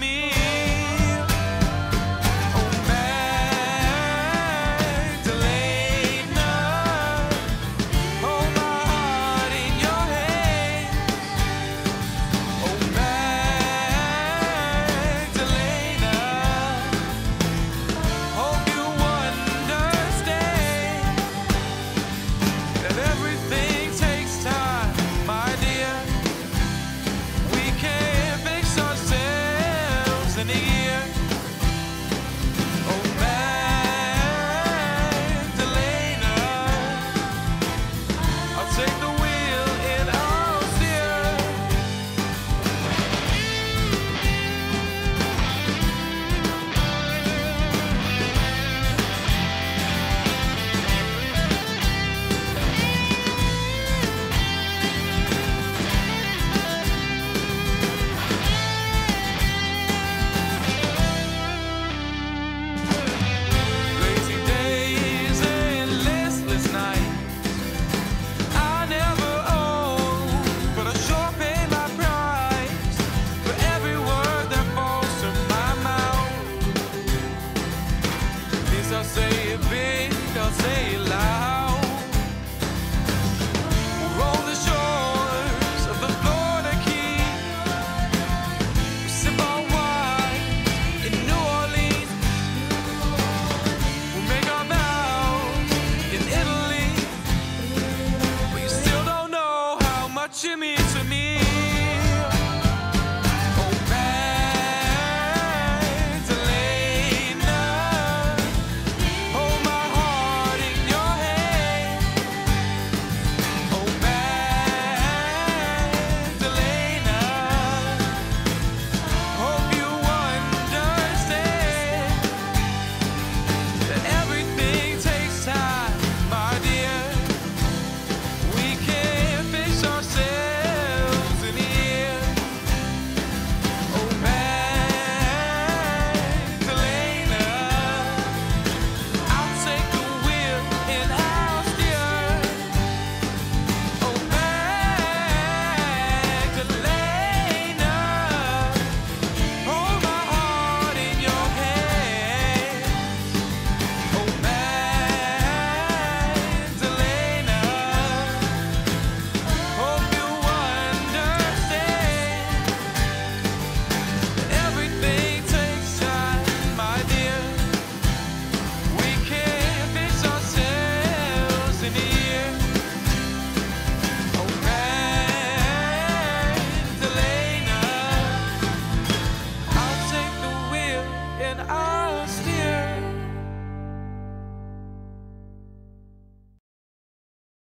me. Jimmy